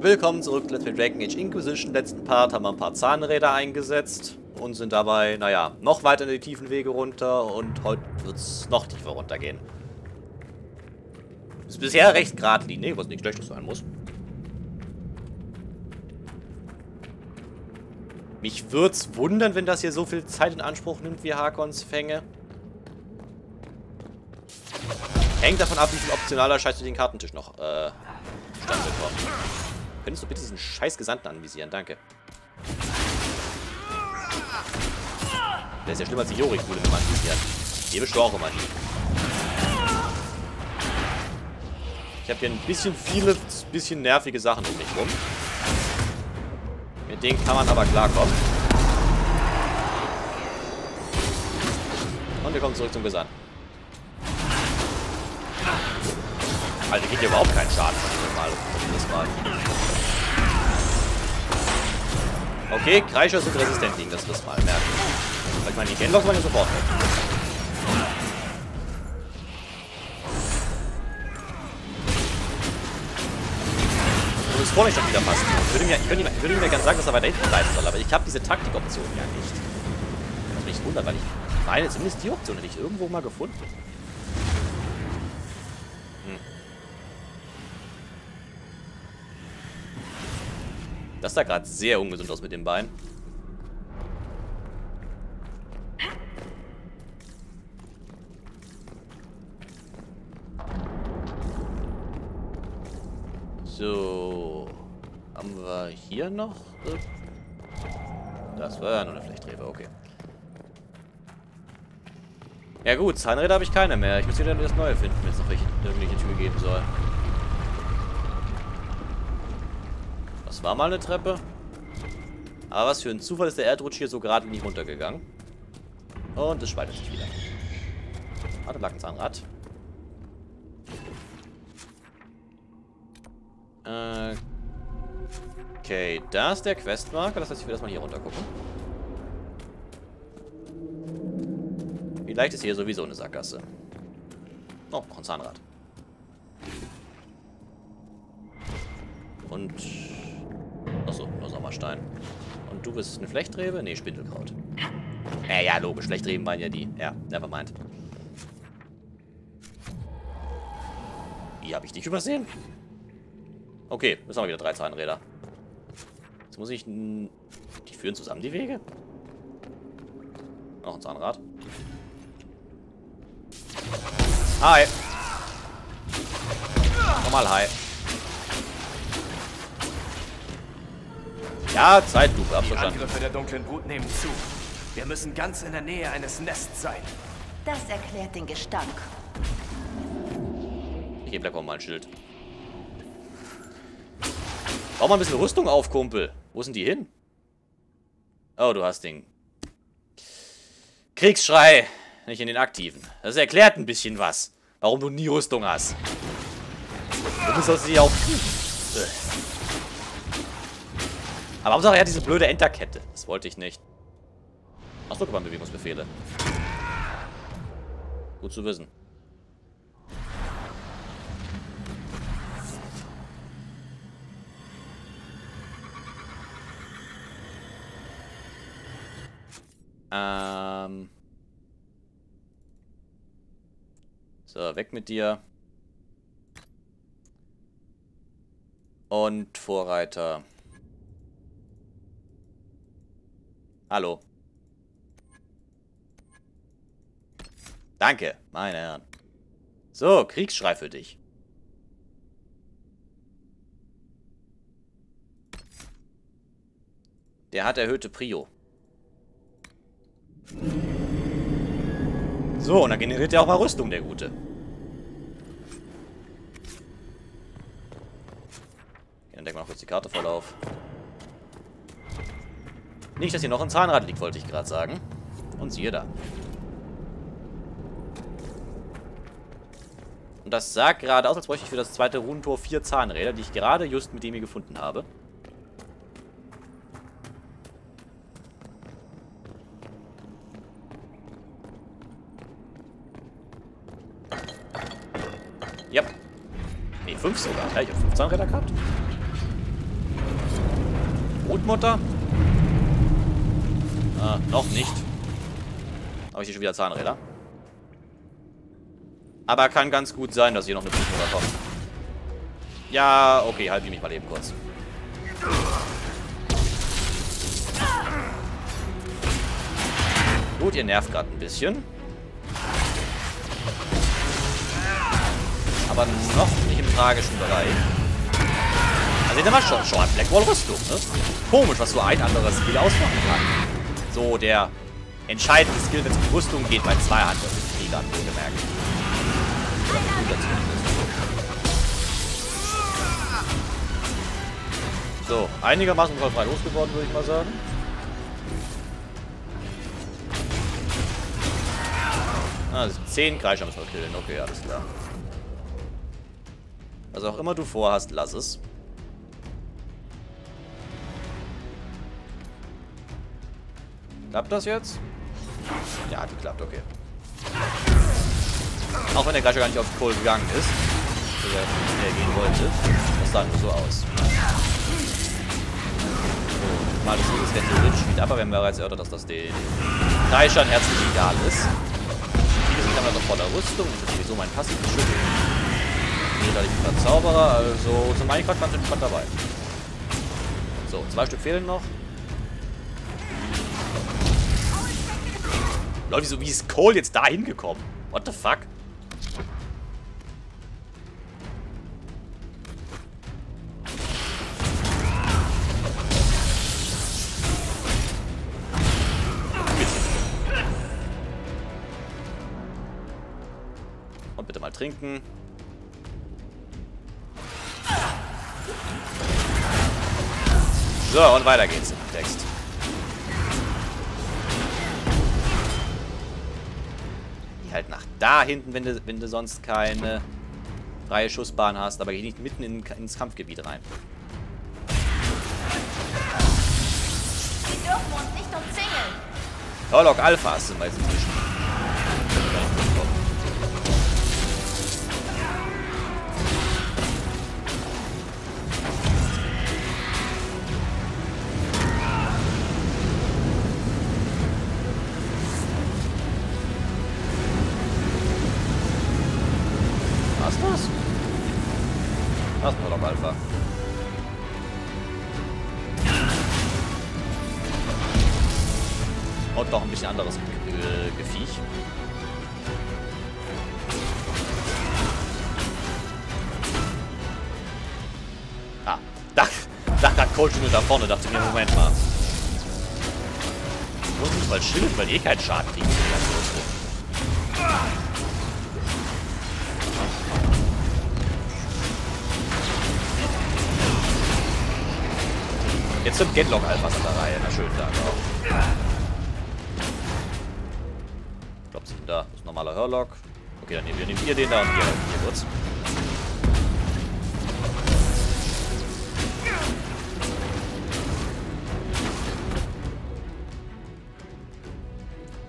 Willkommen zurück, Let's Play Dragon Age Inquisition. Letzten Part haben wir ein paar Zahnräder eingesetzt und sind dabei, naja, noch weiter in die tiefen Wege runter und heute wird es noch tiefer runtergehen. Ist bisher recht geradlinig, was nicht schlechtes sein muss. Mich würde es wundern, wenn das hier so viel Zeit in Anspruch nimmt wie Hakons Fänge. Hängt davon ab, wie viel optionaler Scheiß du den Kartentisch noch äh, stand bekommen. Könntest du bitte diesen scheiß Gesandten anvisieren? Danke. Der ist ja schlimmer als die Jori-Kuhle, wenn man anvisiert. Hier bist du auch immer. Ich habe hier ein bisschen viele, bisschen nervige Sachen um mich rum. Mit denen kann man aber klarkommen. Und wir kommen zurück zum Gesandten. Alter, geht hier überhaupt keinen Schaden von diesem Mal. Okay, Kreischer sind resistent gegen das Rissmal, merken. Weil ich meine, die Genlocks waren ja sofort weg. Bist vorne schon wieder fast. Ich würde mir, ich würde, ich würde mir gerne sagen, dass er weiter hinten bleiben soll, aber ich habe diese Taktikoption ja nicht. Was mich wundert, weil ich meine, zumindest die Option hätte ich irgendwo mal gefunden. Das sah gerade sehr ungesund aus mit dem Bein. So. Haben wir hier noch? Das war ja nur eine Flechtrebe, okay. Ja gut, Zahnräder habe ich keine mehr. Ich muss wieder das neue finden, wenn es noch welche, irgendwelche Tür geben soll. Das war mal eine Treppe. Aber was für ein Zufall ist der Erdrutsch hier so gerade nicht runtergegangen. Und es spaltet sich wieder. Warte, lag ein Zahnrad. Okay, da ist der Questmarker. Das heißt, ich will erstmal hier runter gucken. Vielleicht ist hier sowieso eine Sackgasse. Oh, noch ein Zahnrad. Und Sommerstein. Und du bist eine Flechtrebe? Nee, Spindelkraut. Äh, ja, logisch. Flechtreben waren ja die. Ja, never mind. Wie habe ich dich übersehen? Okay, jetzt haben wir wieder drei Zahnräder. Jetzt muss ich... Die führen zusammen, die Wege? Noch ein Zahnrad. Hi. Nochmal hi. Ja, Zeitlupe, hab verstanden. Die Angriffe der dunklen Brut nehmen zu. Wir müssen ganz in der Nähe eines Nests sein. Das erklärt den Gestank. Ich gebe Blackhorn mal ein Schild. Bau mal ein bisschen Rüstung auf, Kumpel. Wo sind die hin? Oh, du hast den Kriegsschrei nicht in den aktiven. Das erklärt ein bisschen was. Warum du nie Rüstung hast. Du bist aus sie auch... Aber Hauptsache er hat diese blöde Enterkette. Das wollte ich nicht. Achso, guck mal, Bewegungsbefehle. Gut zu wissen. Ähm. So, weg mit dir. Und Vorreiter. Hallo. Danke, meine Herren. So, Kriegsschrei für dich. Der hat erhöhte Prio. So, und dann generiert er auch mal Rüstung, der Gute. Dann decken wir kurz die Karte voll auf. Nicht, dass hier noch ein Zahnrad liegt, wollte ich gerade sagen. Und siehe da. Und das sah gerade aus, als bräuchte ich für das zweite Runentor vier Zahnräder, die ich gerade just mit dem hier gefunden habe. Ja. Ne, fünf sogar. Ja, ich habe fünf Zahnräder gehabt. Brutmutter? Ah, noch nicht. Habe ich hier schon wieder Zahnräder? Aber kann ganz gut sein, dass hier noch eine Brutmutter kommt. Ja, okay, ich mich mal eben kurz. Gut, ihr nervt gerade ein bisschen. Aber noch nicht im tragischen Bereich. Also der war schon, schon Blackwall-Rüstung, ne? Komisch, was so ein anderes Skill ausmachen kann. So, der entscheidende Skill, wenn es um Rüstung geht, bei zwei anderen Kriegern, wohlgemerkt. So, einigermaßen frei losgeworden, würde ich mal sagen. Ah, 10 Kreischer müssen wir killen. Okay, alles klar. Was auch immer du vorhast, lass es. Klappt das jetzt? Ja, die klappt, okay. Auch wenn der Kreischer gar nicht auf Kohl gegangen ist. Oder er gehen wollte. Das sah nur so aus. So, mal das ist der theoretisch wieder, aber wir haben bereits erörtert, dass das den Kreischern herzlich egal ist haben wir noch voller Rüstung. Das ist sowieso mein passives Schiff. Hier da ich Zauberer, also zum Minecraft ganz entspannt dabei. So, zwei Stück fehlen noch. Leute, wieso wie ist Cole jetzt da hingekommen? What the fuck? trinken. So, und weiter geht's im Text. Da hinten, wenn du, wenn du sonst keine freie Schussbahn hast, aber geh nicht mitten in, ins Kampfgebiet rein. Sie dürfen uns nicht umzingeln. Torlok Alpha sind wir jetzt inzwischen. Cold da vorne, dachte mir, Moment mal. Muss ich mal chillen, weil eh keinen Schaden kriegen. Jetzt zum Genlock Alphas an der Reihe. Na schön, da auch. Normaler Hörlock. Okay, dann nehmen wir, nehmen wir den da und hier, hier kurz.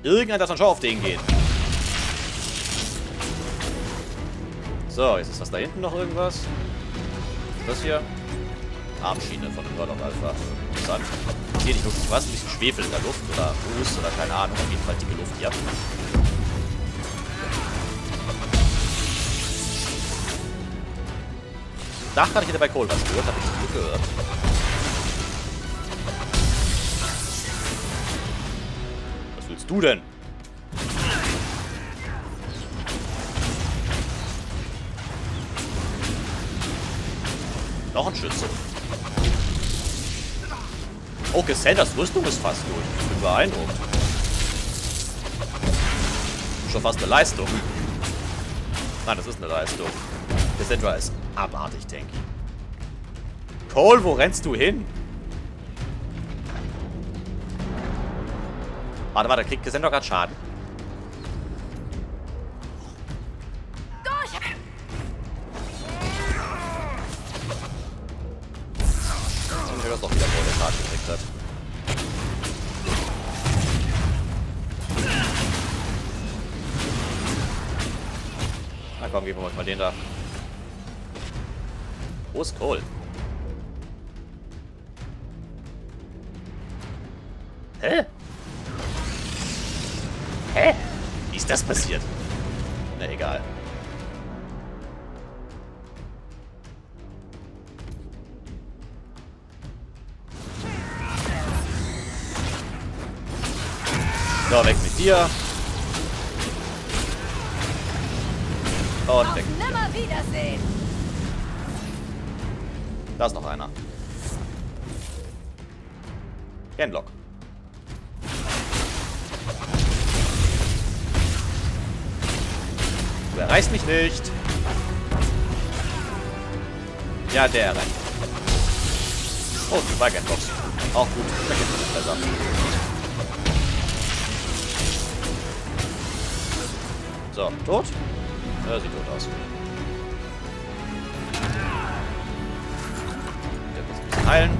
Irgendeiner darf dann schon auf den gehen. So, jetzt ist das da hinten noch irgendwas. Das hier? Armschiene von dem of Alpha. Interessant. Sehe nicht wirklich was. Ein bisschen Schwefel in der Luft oder Ruß oder keine Ahnung. Auf jeden Fall dicke Luft hier. Dach hatte ich hinter bei Kohl was gehört. Habe ich zum gehört. du denn? Noch ein Schütze. Oh, Cassandras Rüstung ist fast durch. Ich bin beeindruckt. Schon fast eine Leistung. Nein, das ist eine Leistung. Cassandra ist abartig, denke ich. Cole, wo rennst du hin? Warte, warte, kriegt Gesender gerade Schaden? Ich das doch wieder, wo Schaden gekriegt hat. Na komm, geben wir mal den da. Ist Cole? Hä? Hä? Wie ist das passiert? Na egal. So, weg mit dir. Und Auf weg. nimmer Wiedersehen. Da ist noch einer. Genlock. Du erreichst mich nicht. Ja, der erreicht. Oh, zwei Genlocks. Auch gut. Da geht es besser. So, tot? Ja, sieht tot aus. Heilen.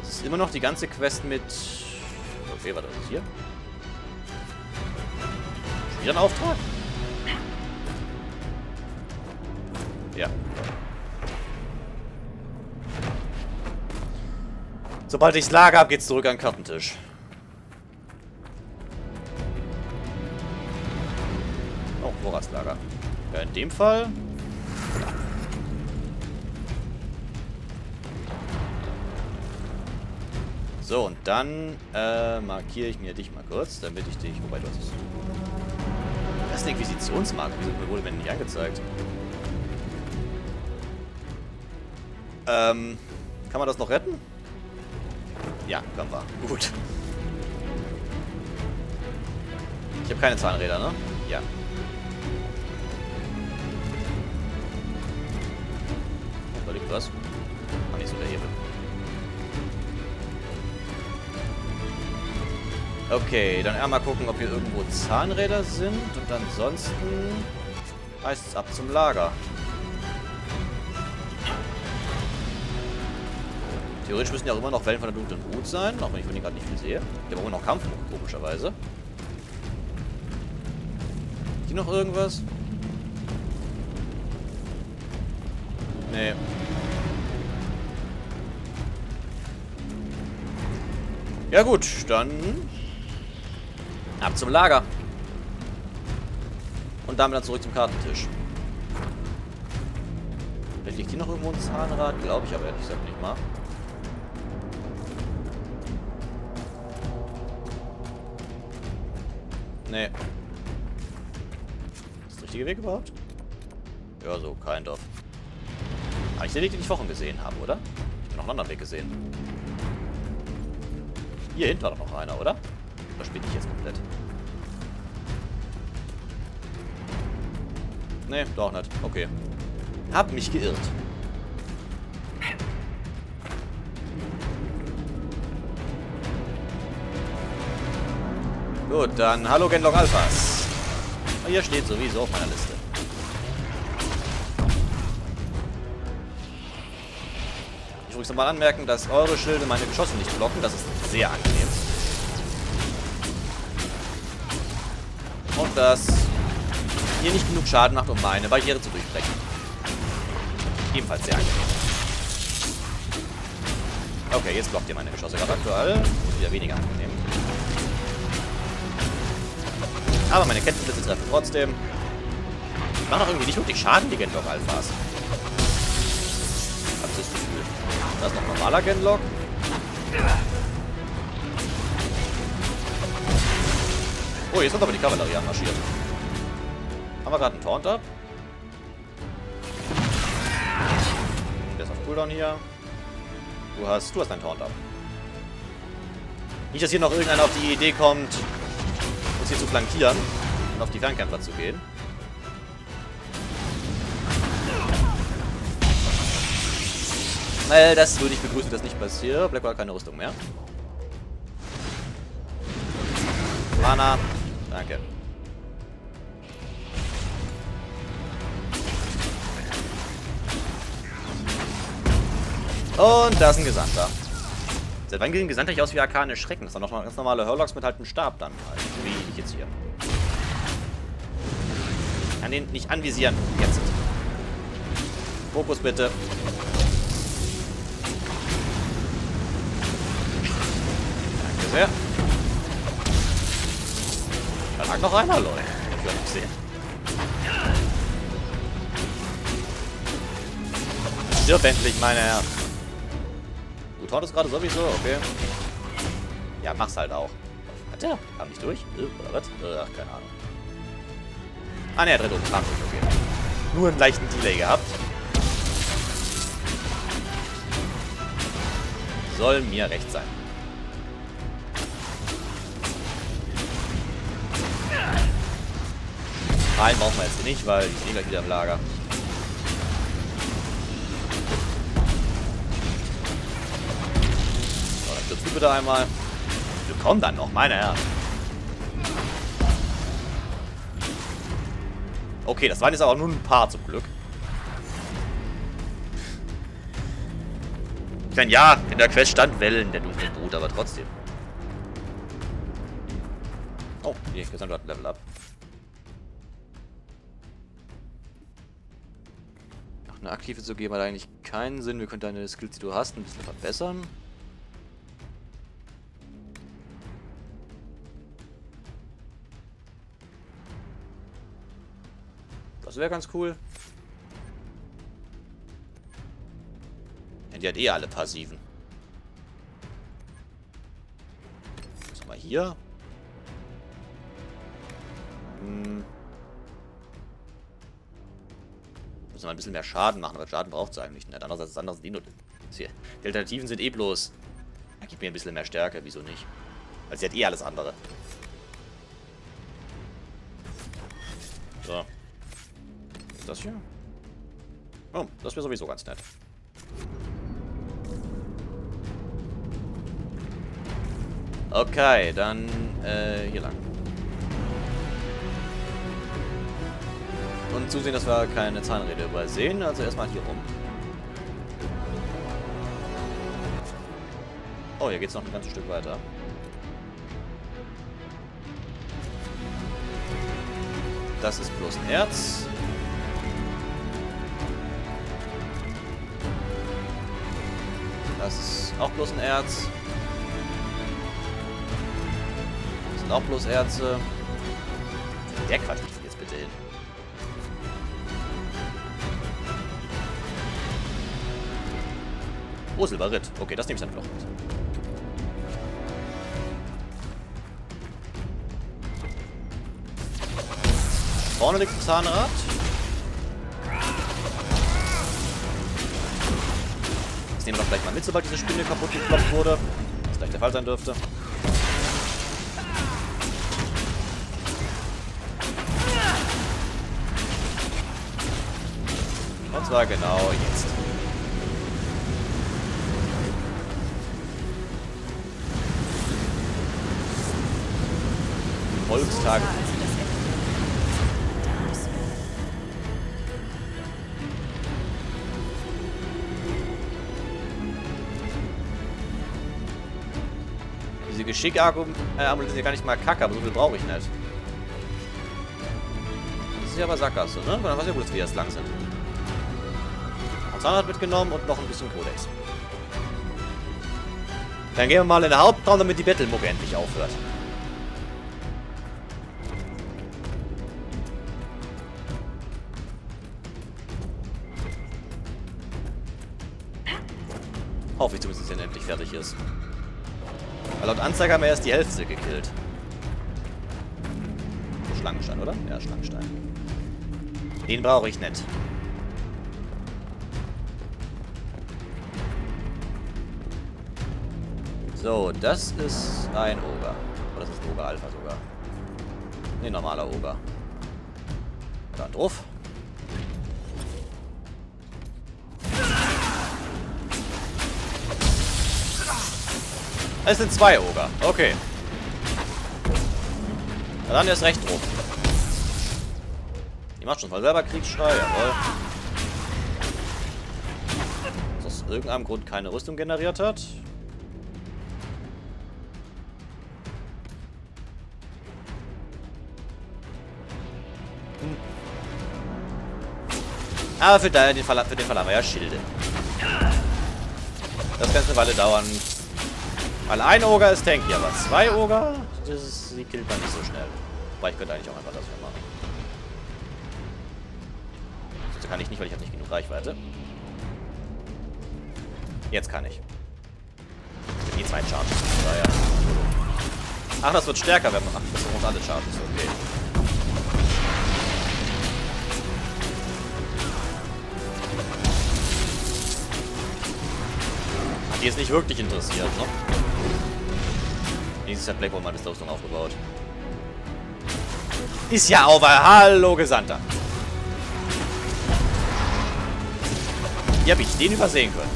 Das ist immer noch die ganze Quest mit... Okay, warte, was ist hier? Wieder ein Auftrag? Ja. Sobald ich das Lager habe, geht's zurück an den Kartentisch. In dem Fall... So, und dann äh, markiere ich mir dich mal kurz, damit ich dich... Wobei, du hast es... Das ist eine Inquisitionsmarke. Wieso wurde mir nicht angezeigt? Ähm... Kann man das noch retten? Ja, können wir. Gut. Ich habe keine Zahnräder, ne? Ja. Was. Ah, nicht so der Hebel. Okay, dann einmal gucken, ob hier irgendwo Zahnräder sind. Und ansonsten heißt es ab zum Lager. Theoretisch müssen ja auch immer noch Wellen von der dunklen Wut sein, auch wenn ich von denen gerade nicht viel sehe. Ich habe immer noch Kampf, komischerweise. Hier noch irgendwas? Nee. Ja gut, dann ab zum Lager. Und damit dann zurück zum Kartentisch. Vielleicht liegt hier noch irgendwo ein Zahnrad, glaube ich aber ehrlich gesagt nicht mal. Nee. Ist der richtige Weg überhaupt? Ja, so, kind of. Aber ich den Weg, den ich vorhin gesehen habe, oder? Ich habe noch einen anderen Weg gesehen. Hier hinten war doch noch einer, oder? Da spinne ich jetzt komplett. Nee, doch nicht. Okay. Hab mich geirrt. Gut, dann hallo Genlock Alphas. Hier steht sowieso auf meiner Liste. Muss nochmal anmerken, dass eure Schilde meine Geschosse nicht blocken. Das ist sehr angenehm. Und dass ihr nicht genug Schaden macht, um meine Barriere zu durchbrechen. Ebenfalls sehr angenehm. Okay, jetzt blockt ihr meine Geschosse gerade aktuell. Wieder weniger angenehm. Aber meine Kettenblitze treffen trotzdem. Die machen auch irgendwie nicht wirklich Schaden, die Genlock Da ist noch normaler Genlock. Oh, jetzt kommt aber die Kavallerie anmarschiert. Haben wir gerade einen Taunt ab? Der ist auf Cooldown hier. Du hast, du hast einen Taunt ab. Nicht, dass hier noch irgendeiner auf die Idee kommt, uns hier zu flankieren und auf die Fernkämpfer zu gehen. Weil das würde ich begrüßen, dass nicht passiert. Blackwell hat keine Rüstung mehr. Mana. Danke. Und da ist ein Gesandter. Seit wann gehen Gesandter nicht aus wie arkane Schrecken? Das sind doch noch ganz normale Hurlocks mit halt einem Stab dann. Halt. Wie ich jetzt hier. Kann den nicht anvisieren. Jetzt. Fokus bitte. Sehr. Da lag noch einer, Leute. Ich nicht sehen. Stirb endlich, meine Herren. Du haut es gerade sowieso, okay. Ja, mach's halt auch. Hat der? Kam nicht durch? Äh, Oder was? Ach, keine Ahnung. Ah, ne, er dreht um. Okay. Nur einen leichten Delay gehabt. Soll mir recht sein. Heilen brauchen wir jetzt nicht, weil ich sehe gleich wieder im Lager. So, dann stürzt du bitte einmal. Willkommen dann noch, meine Herren. Okay, das waren jetzt aber nur ein paar zum Glück. Ich meine, ja, in der Quest stand Wellen der dunklen Brut, aber trotzdem. Oh, die Gesamt hat Level Up. Eine aktive zu geben hat eigentlich keinen Sinn. Wir können deine Skills, die du hast, ein bisschen verbessern. Das wäre ganz cool. Denn die hat eh alle Passiven. Was haben wir hier? Hm. Müssen wir ein bisschen mehr Schaden machen, aber Schaden braucht sie eigentlich nicht. Andererseits, das andere sind Die Alternativen sind eh bloß. Ja, gib mir ein bisschen mehr Stärke, wieso nicht? Weil sie hat eh alles andere. So. Ist das hier? Oh, das wäre sowieso ganz nett. Okay, dann äh, hier lang. Und zusehen, dass wir keine Zahnräder übersehen. Also erstmal hier rum. Oh, hier geht's noch ein ganzes Stück weiter. Das ist bloß ein Herz. Das ist auch bloß ein Erz. Das sind auch bloß Erze. Der Quatsch Oh, Silberit. Okay, das nehme ich dann noch mit. Vorne liegt ein Zahnrad. Das nehmen wir doch gleich mal mit, sobald diese Spinne kaputt geklopft wurde. Was gleich der Fall sein dürfte. Und zwar genau jetzt. Volkstag. Diese Geschick-Amulette sind ja gar nicht mal kacke, aber so viel brauche ich nicht. Das ist ja aber Sackgasse, ne? Dann weiß ja gut, wie wir jetzt lang sind. Zahnrad mitgenommen und noch ein bisschen Kodex. Dann gehen wir mal in den Hauptraum, damit die Battlemucke endlich aufhört. Fertig ist. Weil laut Anzeige haben wir erst die Hälfte gekillt. Schlangenstein, oder? Ja, Schlangenstein. Den brauche ich nicht. So, das ist ein Oger. Oder das ist ein Oger Alpha sogar. Ne, normaler Oger. Da drauf. Es sind zwei Oger. Okay. Na dann ist recht drauf. Die macht schon mal selber Kriegsschrei, jawohl. Was aus irgendeinem Grund keine Rüstung generiert hat. Aber für den Fall, für den wir ja Schilde. Das kann eine Weile dauern. Weil ein Oger ist tanky, aber zwei Oger, das ist, die killt man nicht so schnell. Wobei ich könnte eigentlich auch einfach das hier machen. Das kann ich nicht, weil ich habe nicht genug Reichweite. Jetzt kann ich. Ich die zwei Charges. Daher. Ach, das wird stärker, wenn man. Ach, das sind alle Charges, okay. die ist nicht wirklich interessiert, ne? Wenigstens hat Blackball mal das Rüstung aufgebaut. Ist ja over. Hallo, Gesandter. Wie habe ich den übersehen können?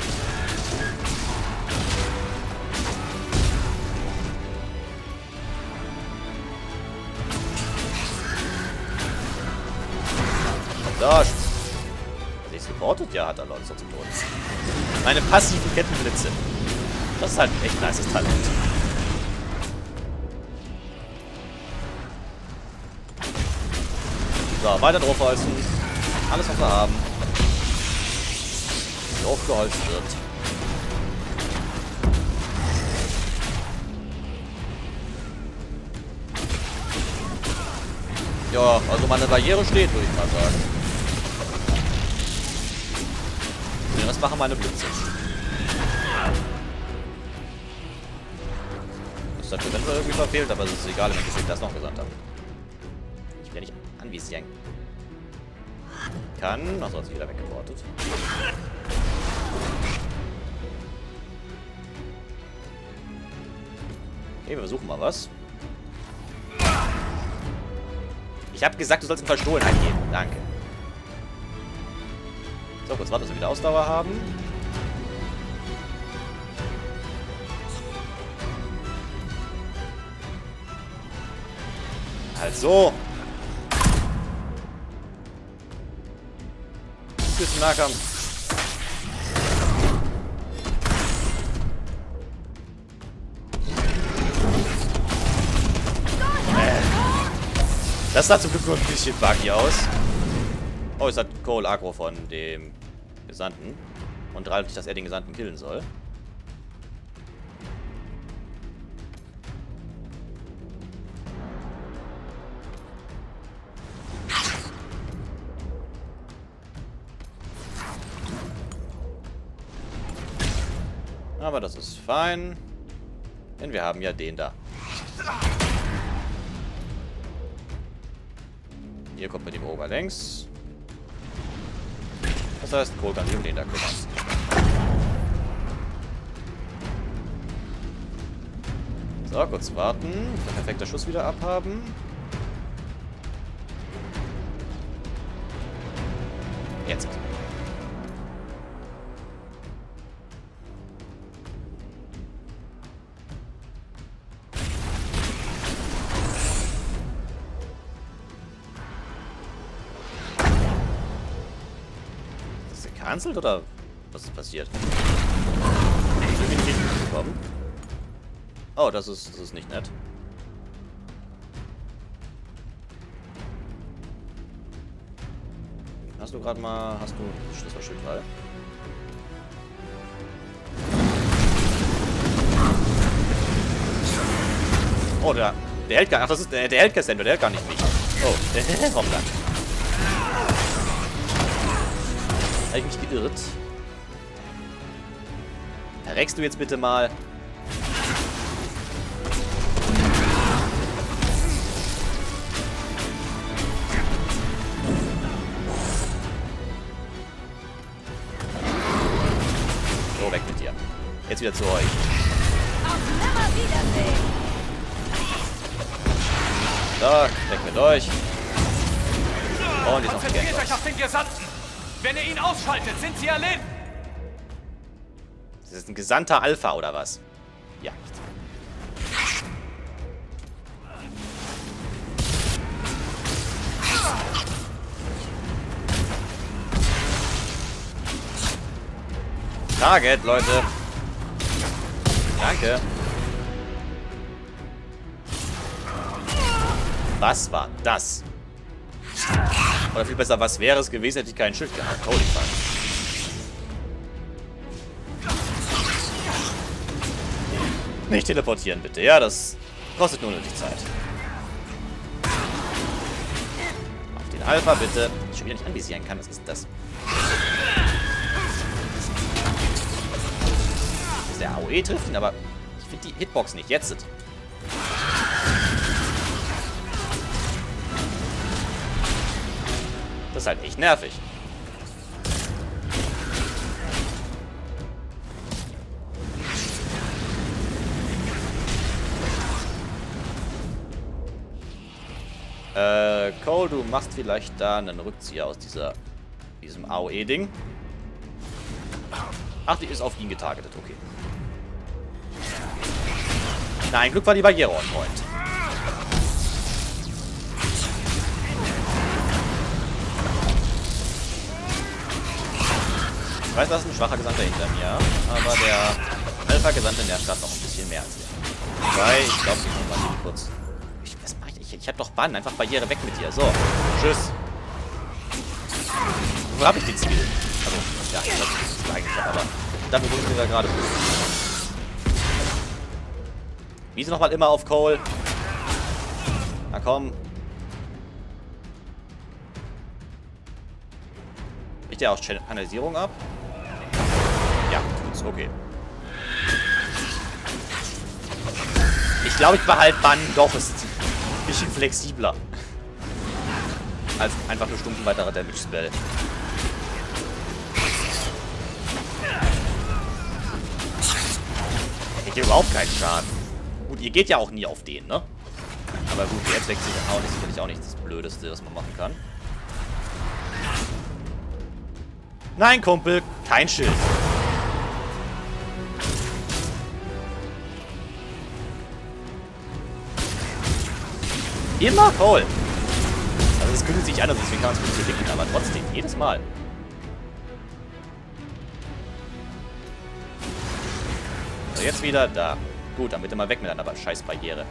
Da. Sie ist geportet? Ja, hat Leute zum Tod. Meine passiven Kettenblitze. Das ist halt ein echt nices Talent. Weiter draufholzen. Alles, was wir haben. Draufgeholzt wird. Ja, also meine Barriere steht, würde ich mal sagen. Was machen meine Blitze? Das hat eventuell irgendwie verfehlt, aber es ist egal, wenn ich das noch gesagt habe. Anvisieren. Kann. Achso, hat sich wieder weggewortet. Okay, wir versuchen mal was. Ich habe gesagt, du sollst in Verstohlenheit gehen. Danke. So, kurz warten, dass wir wieder Ausdauer haben. Halt Bisschen Nahkampf. Das sah zum Glück nur ein bisschen buggy aus. Oh, es hat Cole Agro von dem Gesandten. Und dadurch, dass er den Gesandten killen soll. Fein. Denn wir haben ja den da. Hier kommt mit dem Ober längs. Das heißt, Cole kann sich um den da kümmern. So, kurz warten. Der perfekte Schuss wieder abhaben. Gecancelt oder was ist passiert? Ich bin nicht mitbekommen. Oh, das ist, das ist nicht nett. Hast du gerade mal... Hast du... Das war schön, weil... Oh, der, der hält gar... Ach, das ist der, der hält Cassandra, der hält gar nicht mich. Oh, hoppla. Habe ich mich geirrt? Verreckst du jetzt bitte mal? So, weg mit dir. Jetzt wieder zu euch. Auf Nimmerwiedersehen! So, weg mit euch. Und jetzt noch Konzentriert euch auf den Gesandten! Wenn ihr ihn ausschaltet, sind sie erledigt. Das ist ein Gesandter Alpha, oder was? Ja. Target, Leute. Danke. Was war das? Oder viel besser, was wäre es gewesen, hätte ich kein Schild gehabt. Holy fuck. Nicht teleportieren, bitte. Ja, das kostet nur nötig Zeit. Auf den Alpha, bitte. Ich schon wieder nicht anvisieren kann. Was ist das? Der AOE trifft ihn, aber ich finde die Hitbox nicht. Jetzt. Das ist halt echt nervig. Äh, Cole, du machst vielleicht da einen Rückzieher aus dieser, diesem AOE-Ding. Ach, die ist auf ihn getargetet, okay. Nein, Glück war die Barriere on point. Ich weiß, das ist ein schwacher Gesandter hinter mir, aber der Alpha-Gesandte nervt gerade noch ein bisschen mehr als der. Wobei, ich glaube, ich muss mal kurz... Ich, was mache ich? Ich, ich habe doch Bann, einfach Barriere weg mit dir. So, tschüss. Wo habe ich die Ziel? Also, ja, das ist eigentlich, aber dafür wurden wir da gerade. Wie sie nochmal immer auf Cole. Na komm. Ich der auch Kanalisierung ab? Okay. Ich glaube, ich behalte Bann doch, ist ein bisschen flexibler. Als einfach nur stumpf ein weiterer Damage-Spell. Ich überhaupt keinen Schaden. Gut, ihr geht ja auch nie auf den, ne? Aber gut, jetzt wechselt auch nicht sicherlich auch nicht das Blödeste, was man machen kann. Nein, Kumpel, kein Schild. Immer Cole. Also es kündigt sich an, deswegen kann man es gut predikten, aber trotzdem, jedes Mal. So, jetzt wieder da. Gut, dann bitte mal weg mit einer scheiß Barriere.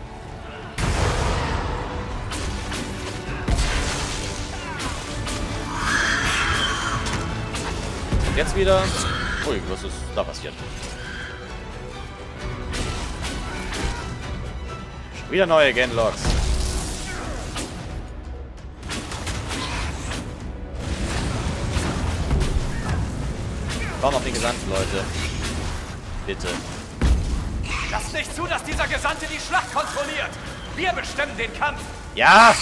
Jetzt wieder. Ui, was ist da passiert? Wieder neue Genlocks. Komm auf den Gesandten, Leute. Bitte. Lass nicht zu, dass dieser Gesandte die Schlacht kontrolliert. Wir bestimmen den Kampf. Ja!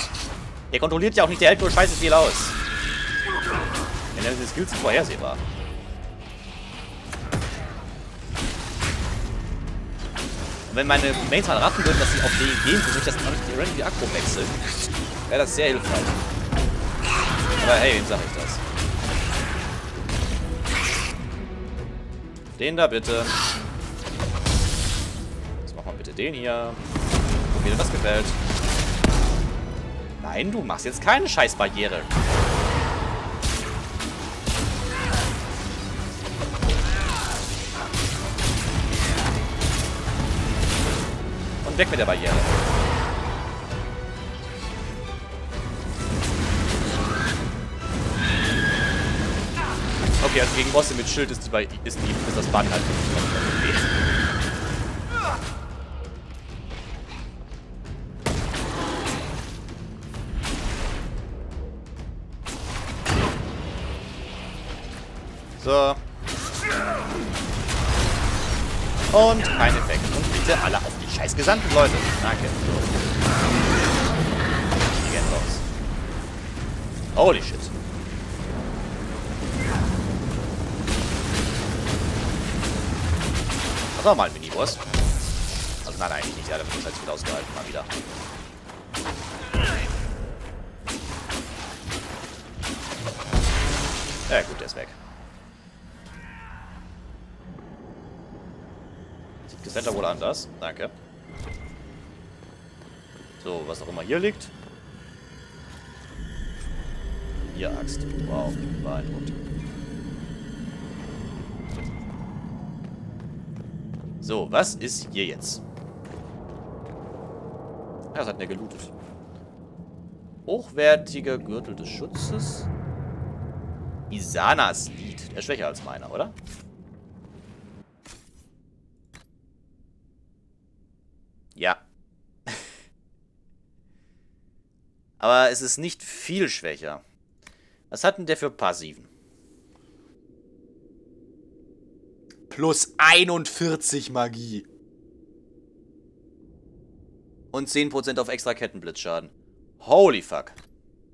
Er kontrolliert ja auch nicht, der hält nur scheiße viel aus. Wenn er diese Skills sind vorhersehbar. Und wenn meine Mates mal raffen würden, dass sie auf den gehen, würde ich das auch nicht die Random Akku wechseln. Wäre das sehr hilfreich. Aber hey, wem sag ich das? Den da bitte. Jetzt mach mal bitte den hier. Guck, wie dir das gefällt. Nein, du machst jetzt keine Scheißbarriere. Und weg mit der Barriere. Okay, also gegen Bosse mit Schild ist, die, bei, ist, die, ist das Band halt. So. Und kein Effekt. Und bitte alle auf die scheiß Gesandten, Leute. Danke. Die gehen raus. Holy shit. Das mal ein Miniboss. Also nein, eigentlich nicht. Ja, wird uns halt gut ausgehalten. Mal wieder. Ja gut, der ist weg. Sieht Gesenter wohl anders. Danke. So, was auch immer hier liegt. Hier Axt. Wow, beeindruckt. So, was ist hier jetzt? Ja, das hat mir gelootet. Hochwertiger Gürtel des Schutzes. Isanas Lied. Der ist schwächer als meiner, oder? Ja. Aber es ist nicht viel schwächer. Was hat denn der für Passiven? Plus 41 Magie. Und 10% auf extra Kettenblitzschaden. Holy fuck.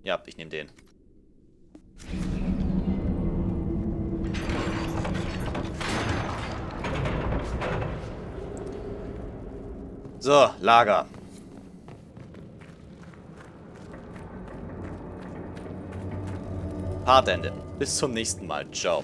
Ja, ich nehme den. So, Lager. Partende. Bis zum nächsten Mal. Ciao.